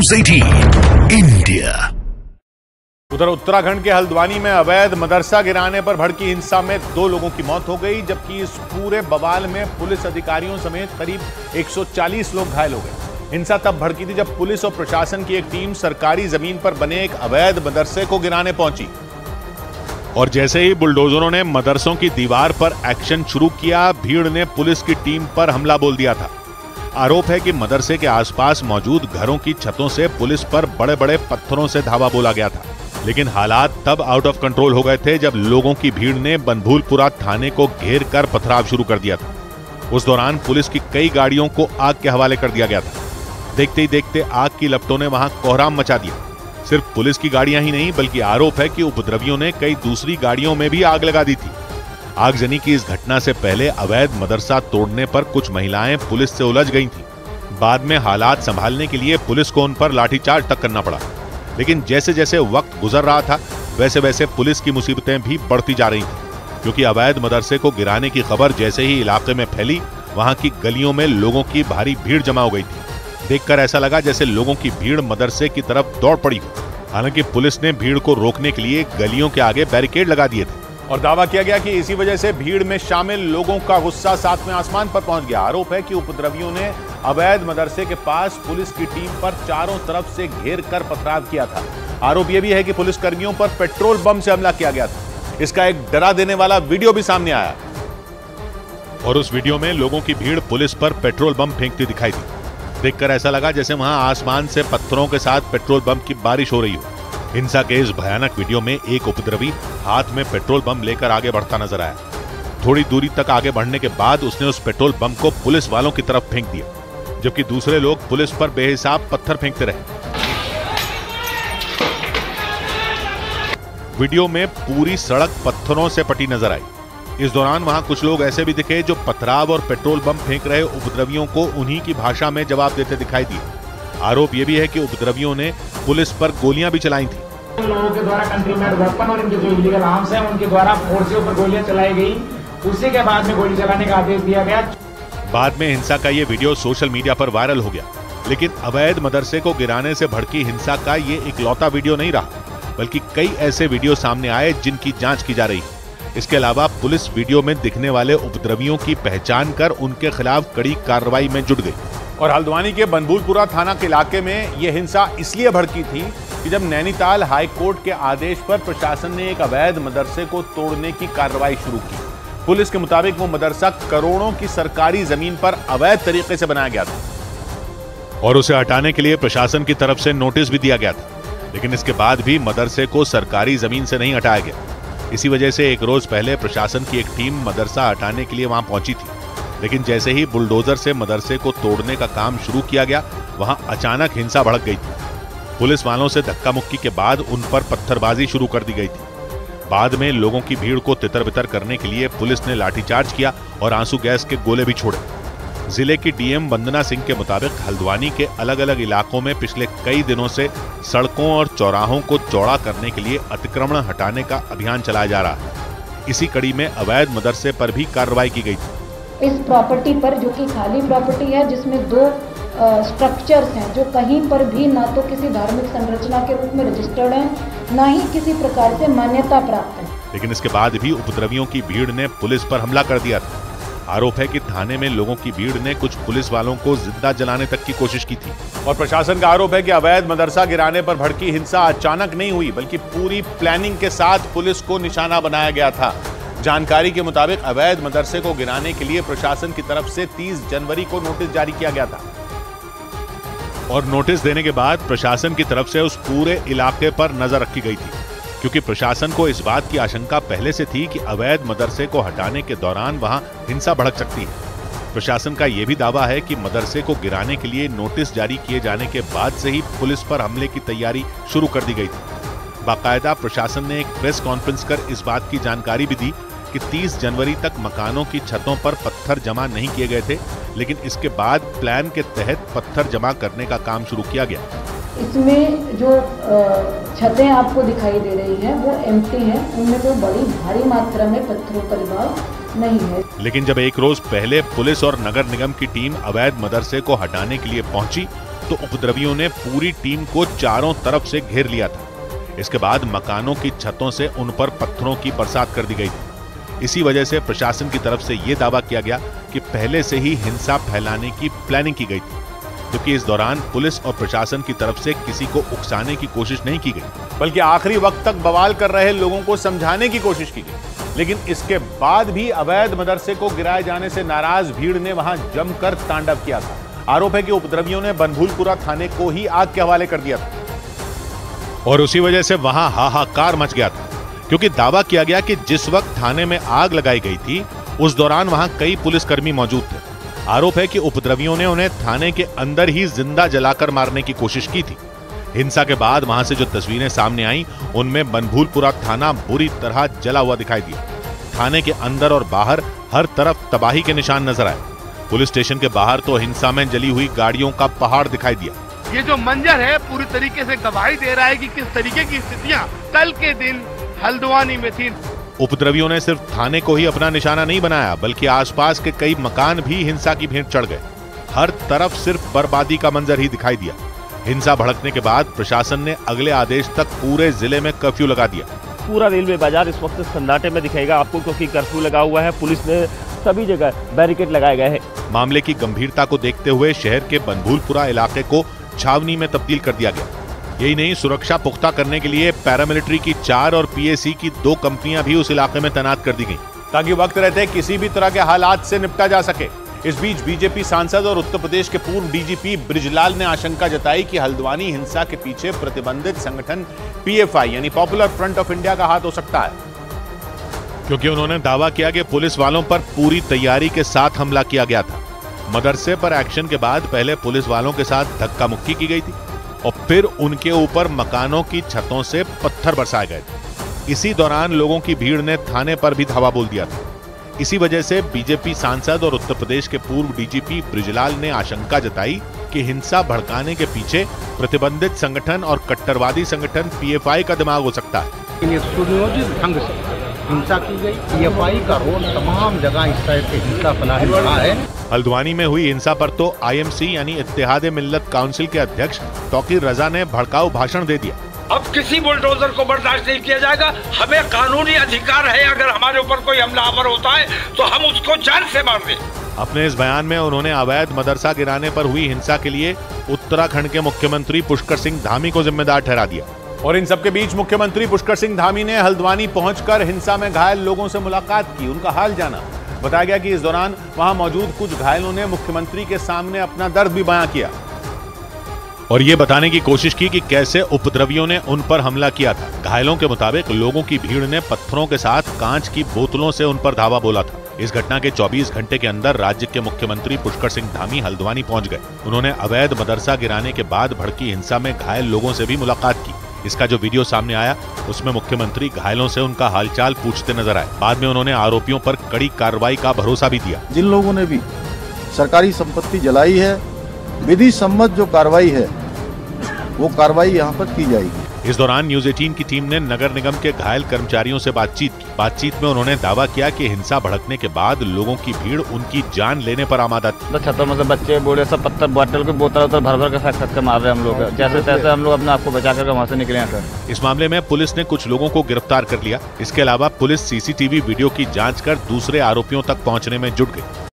News 18 India उधर उत्तराखंड के हल्द्वानी में अवैध मदरसा गिराने पर भड़की हिंसा में दो लोगों की मौत हो गई, जबकि इस पूरे बवाल में पुलिस अधिकारियों समेत करीब 140 लोग घायल हो गए। हिंसा तब भड़की थी जब पुलिस और प्रशासन की एक टीम सरकारी ज़मीन पर बने एक अवैध मदरसे को गिराने पहुँची। और जैसे ही बुलडोजरों ने मदरसों की दीवार पर एक्शन शुरू किया, भीड़ ने पुलिस की टीम पर हमला बोल दिया था। आरोप है कि मदरसे के आसपास मौजूद घरों की छतों से पुलिस पर बड़े बड़े पत्थरों से धावा बोला गया था। लेकिन हालात तब आउट ऑफ़ कंट्रोल हो गए थे जब लोगों की भीड़ ने बनभूलपुरा थाने को घेर कर पथराव शुरू कर दिया था। उस दौरान पुलिस की कई गाड़ियों को आग के हवाले कर दिया गया था। देखते ही देखते आग की लपटों ने वहाँ कोहराम मचा दिया। सिर्फ़ पुलिस की गाड़ियाँ ही नहीं, बल्कि आरोप है कि उपद्रवियों ने कई दूसरी गाड़ियों में भी आग लगा दी थी। आगजनी की इस घटना से पहले अवैध मदरसा तोड़ने पर कुछ महिलाएँ पुलिस से उलझ गई थीं। बाद में हालात संभालने के लिए पुलिस को उन पर लाठीचार्ज तक करना पड़ा। लेकिन जैसे जैसे वक्त गुजर रहा था वैसे वैसे पुलिस की मुसीबतें भी बढ़ती जा रही थी, क्योंकि अवैध मदरसे को गिराने की खबर जैसे ही इलाके में फैली, वहाँ की गलियों में लोगों की भारी भीड़ जमा हो गई थी। देखकर ऐसा लगा जैसे लोगों की भीड़ मदरसे की तरफ़ दौड़ पड़ी हो। हालाँकि पुलिस ने भीड़ को रोकने के लिए गलियों के आगे बैरिकेड लगा दिए थे। और दावा किया गया कि इसी वजह से भीड़ में शामिल लोगों का गुस्सा सातवें आसमान पर पहुँच गया। आरोप है कि उपद्रवियों ने अवैध मदरसे के पास पुलिस की टीम पर चारों तरफ़ से घेर कर पथराव किया था। आरोप यह भी है कि पुलिस कर्मियों पर पेट्रोल बम से हमला किया गया था। इसका एक डरा देने वाला वीडियो भी सामने आया। और उस वीडियो में लोगों की भीड़ पुलिस पर पेट्रोल बम फेंकती दिखाई दी। देखकर ऐसा लगा जैसे वहाँ आसमान से पत्थरों के साथ पेट्रोल बम की बारिश हो रही हो। हिंसा के इस भयानक वीडियो में एक उपद्रवी हाथ में पेट्रोल बम लेकर आगे बढ़ता नज़र आया। थोड़ी दूरी तक आगे बढ़ने के बाद उसने उस पेट्रोल बम को पुलिस वालों की तरफ़ फेंक दिया, जबकि दूसरे लोग पुलिस पर बेहिसाब पत्थर फेंकते रहे। वीडियो में पूरी सड़क पत्थरों से पटी नज़र आई। इस दौरान वहाँ कुछ लोग ऐसे भी दिखे जो पथराव और पेट्रोल बम फेंक रहे उपद्रवियों को उन्हीं की भाषा में जवाब देते दिखाई दिए। आरोप यह भी है कि उपद्रवियों ने पुलिस पर गोलियाँ भी चलाई थी। लोगों के द्वारा कंट्री मेड वेपन और इनके जो इलीगल आर्म्स हैं उनके द्वारा फोर्सियों पर गोलियाँ चलाई गई। उसी के बाद में गोली चलाने का आदेश दिया गया। बाद में हिंसा का ये वीडियो सोशल मीडिया पर वायरल हो गया। लेकिन अवैध मदरसे को गिराने से भड़की हिंसा का ये इकलौता वीडियो नहीं रहा बल्कि कई ऐसे वीडियो सामने आए जिनकी जाँच की जा रही है। इसके अलावा पुलिस वीडियो में दिखने वाले उपद्रवियों की पहचान कर उनके खिलाफ कड़ी कार्रवाई में जुट गई। और हल्द्वानी के बनभूलपुरा थाना के इलाके में यह हिंसा इसलिए भड़की थी कि जब नैनीताल हाई कोर्ट के आदेश पर प्रशासन ने एक अवैध मदरसे को तोड़ने की कार्रवाई शुरू की। पुलिस के मुताबिक वो मदरसा करोड़ों की सरकारी ज़मीन पर अवैध तरीके से बनाया गया था। और उसे हटाने के लिए प्रशासन की तरफ़ से नोटिस भी दिया गया था। लेकिन इसके बाद भी मदरसे को सरकारी ज़मीन से नहीं हटाया गया। इसी वजह से एक रोज पहले प्रशासन की एक टीम मदरसा हटाने के लिए वहाँ पहुँची थी। लेकिन जैसे ही बुलडोजर से मदरसे को तोड़ने का काम शुरू किया गया, वहाँ अचानक हिंसा भड़क गई थी। पुलिस वालों से धक्का मुक्की के बाद उन पर पत्थरबाजी शुरू कर दी गई थी। बाद में लोगों की भीड़ को तितर बितर करने के लिए पुलिस ने लाठीचार्ज किया और आँसू गैस के गोले भी छोड़े। ज़िले की डीएम वंदना सिंह के मुताबिक हल्द्वानी के अलग अलग इलाकों में पिछले कई दिनों से सड़कों और चौराहों को चौड़ा करने के लिए अतिक्रमण हटाने का अभियान चलाया जा रहा है। इसी कड़ी में अवैध मदरसे पर भी कार्रवाई की गई थी। इस प्रॉपर्टी पर जो कि खाली प्रॉपर्टी है जिसमें दो स्ट्रक्चर्स हैं जो कहीं पर भी ना तो किसी धार्मिक संरचना के रूप में रजिस्टर्ड हैं ना ही किसी प्रकार से मान्यता प्राप्त है। लेकिन इसके बाद भी उपद्रवियों की भीड़ ने पुलिस पर हमला कर दिया था। आरोप है कि थाने में लोगों की भीड़ ने कुछ पुलिस वालों को ज़िंदा जलाने तक की कोशिश की थी। और प्रशासन का आरोप है कि अवैध मदरसा गिराने पर भड़की हिंसा अचानक नहीं हुई बल्कि पूरी प्लानिंग के साथ पुलिस को निशाना बनाया गया था। जानकारी के मुताबिक अवैध मदरसे को गिराने के लिए प्रशासन की तरफ़ से 30 जनवरी को नोटिस जारी किया गया था। और नोटिस देने के बाद प्रशासन की तरफ़ से उस पूरे इलाके पर नज़र रखी गई थी। क्योंकि प्रशासन को इस बात की आशंका पहले से थी कि अवैध मदरसे को हटाने के दौरान वहाँ हिंसा भड़क सकती है। प्रशासन का यह भी दावा है कि मदरसे को गिराने के लिए नोटिस जारी किए जाने के बाद से ही पुलिस पर हमले की तैयारी शुरू कर दी गई थी। बाकायदा प्रशासन ने एक प्रेस कॉन्फ्रेंस कर इस बात की जानकारी भी दी कि 30 जनवरी तक मकानों की छतों पर पत्थर जमा नहीं किए गए थे, लेकिन इसके बाद प्लान के तहत पत्थर जमा करने का काम शुरू किया गया। इसमें जो छतें आपको दिखाई दे रही हैं, वो एम्प्टी हैं। उनमें कोई बड़ी भारी मात्रा में पत्थरों का दबाव नहीं है। लेकिन जब एक रोज पहले पुलिस और नगर निगम की टीम अवैध मदरसे को हटाने के लिए पहुँची तो उपद्रवियों ने पूरी टीम को चारों तरफ़ से घेर लिया था। इसके बाद मकानों की छतों से उन पर पत्थरों की बरसात कर दी गई। थी इसी वजह से प्रशासन की तरफ़ से यह दावा किया गया कि पहले से ही हिंसा फैलाने की प्लानिंग की गई थी। क्योंकि इस दौरान पुलिस और प्रशासन की तरफ़ से किसी को उकसाने की कोशिश नहीं की गई। बल्कि आखिरी वक्त तक बवाल कर रहे लोगों को समझाने की कोशिश की गई। लेकिन इसके बाद भी अवैध मदरसे को गिराए जाने से नाराज़ भीड़ ने वहाँ जमकर तांडव किया था। आरोप है कि उपद्रवियों ने बनभूलपुरा थाने को ही आग के हवाले कर दिया था। और उसी वजह से वहाँ हाहाकार मच गया था। क्योंकि दावा किया गया कि जिस वक्त थाने में आग लगाई गई थी उस दौरान वहाँ कई पुलिसकर्मी मौजूद थे। आरोप है कि उपद्रवियों ने उन्हें थाने के अंदर ही ज़िंदा जलाकर मारने की कोशिश की थी। हिंसा के बाद वहाँ से जो तस्वीरें सामने आई, उनमें बनभूलपुरा थाना बुरी तरह जला हुआ दिखाई दिया। थाने के अंदर और बाहर हर तरफ़ तबाही के निशान नज़र आए। पुलिस स्टेशन के बाहर तो हिंसा में जली हुई गाड़ियों का पहाड़ दिखाई दिया। ये जो मंजर है, पूरी तरीके से गवाही दे रहा है कि किस तरीके की स्थितियाँ कल के दिन हल्द्वानी में थी। उपद्रवियों ने सिर्फ़ थाने को ही अपना निशाना नहीं बनाया बल्कि आसपास के कई मकान भी हिंसा की भेंट चढ़ गए। हर तरफ़ सिर्फ़ बर्बादी का मंजर ही दिखाई दिया। हिंसा भड़कने के बाद प्रशासन ने अगले आदेश तक पूरे ज़िले में कर्फ्यू लगा दिया। पूरा रेलवे बाज़ार इस वक्त सन्नाटे में दिखेगा। आपको क्योंकि कर्फ्यू लगा हुआ है पुलिस ने सभी जगह बैरिकेड लगाए गए हैं। मामले की गंभीरता को देखते हुए शहर के बनभूलपुरा इलाके को छावनी में तब्दील कर दिया गया। यही नहीं, सुरक्षा पुख्ता करने के लिए पैरामिलिट्री की चार और पीएसी की दो कंपनियाँ भी उस इलाके में तैनात कर दी गई। ताकि वक्त रहते किसी भी तरह के हालात से निपटा जा सके। इस बीच बीजेपी सांसद और उत्तर प्रदेश के पूर्व डीजीपी ब्रिजलाल ने आशंका जताई कि हल्द्वानी हिंसा के पीछे प्रतिबंधित संगठन पीएफआई, यानी पॉपुलर फ्रंट ऑफ़ इंडिया का हाथ हो सकता है। क्योंकि उन्होंने दावा किया कि पुलिस वालों पर पूरी तैयारी के साथ हमला किया गया था। मदरसे पर एक्शन के बाद पहले पुलिस वालों के साथ धक्का मुक्की की गई थी। और फिर उनके ऊपर मकानों की छतों से पत्थर बरसाए गए। इसी दौरान लोगों की भीड़ ने थाने पर भी धावा बोल दिया था। इसी वजह से बीजेपी सांसद और उत्तर प्रदेश के पूर्व डीजीपी ब्रिजलाल ने आशंका जताई कि हिंसा भड़काने के पीछे प्रतिबंधित संगठन और कट्टरवादी संगठन पीएफआई का दिमाग हो सकता है। सुनियोजित ढंग से हिंसा की गई। पीएफआई का रोल तमाम जगह इस तरह के हिंसा फैलाने रहा है। हल्द्वानी में हुई हिंसा पर तो आईएमसी यानी इत्तेहाद मिल्लत काउंसिल के अध्यक्ष तौकीर रजा ने भड़काऊ भाषण दे दिया। अब किसी बुलडोजर को बर्दाश्त नहीं किया जाएगा। हमें कानूनी अधिकार है। अगर हमारे ऊपर कोई हमलावर होता है तो हम उसको जान से मार दें। अपने इस बयान में उन्होंने अवैध मदरसा गिराने पर हुई हिंसा के लिए उत्तराखंड के मुख्यमंत्री पुष्कर सिंह धामी को जिम्मेदार ठहरा दिया। और इन सबके बीच मुख्यमंत्री पुष्कर सिंह धामी ने हल्द्वानी पहुंचकर हिंसा में घायल लोगों से मुलाकात की, उनका हाल जाना। बताया गया कि इस दौरान वहाँ मौजूद कुछ घायलों ने मुख्यमंत्री के सामने अपना दर्द भी बयां किया। और ये बताने की कोशिश की कि कैसे उपद्रवियों ने उन पर हमला किया था। घायलों के मुताबिक लोगों की भीड़ ने पत्थरों के साथ कांच की बोतलों से उन पर धावा बोला था। इस घटना के 24 घंटे के अंदर राज्य के मुख्यमंत्री पुष्कर सिंह धामी हल्द्वानी पहुँच गए। उन्होंने अवैध मदरसा गिराने के बाद भड़की हिंसा में घायल लोगों से भी मुलाकात की। इसका जो वीडियो सामने आया, उसमें मुख्यमंत्री घायलों से उनका हालचाल पूछते नज़र आए। बाद में उन्होंने आरोपियों पर कड़ी कार्रवाई का भरोसा भी दिया। जिन लोगों ने भी सरकारी संपत्ति जलाई है विधि सम्मत जो कार्रवाई है, वो कार्रवाई यहाँ पर की जाएगी। इस दौरान न्यूज़ 18 की टीम ने नगर निगम के घायल कर्मचारियों से बातचीत की बातचीत में उन्होंने दावा किया कि हिंसा भड़कने के बाद लोगों की भीड़ उनकी जान लेने पर आमादा थी तो छतों में से बच्चे बूढ़े सब पत्थर बोतल की बोतल उतर भर भर के फेंक फेंक के मार रहे हम लोग। जैसे तैसे हम लोग अपने आप को बचा करके वहाँ से निकले हैं सर। इस मामले में पुलिस ने कुछ लोगों को गिरफ़्तार कर लिया। इसके अलावा पुलिस सीसीटीवी वीडियो की जाँच कर दूसरे आरोपियों तक पहुँचने में जुट गई।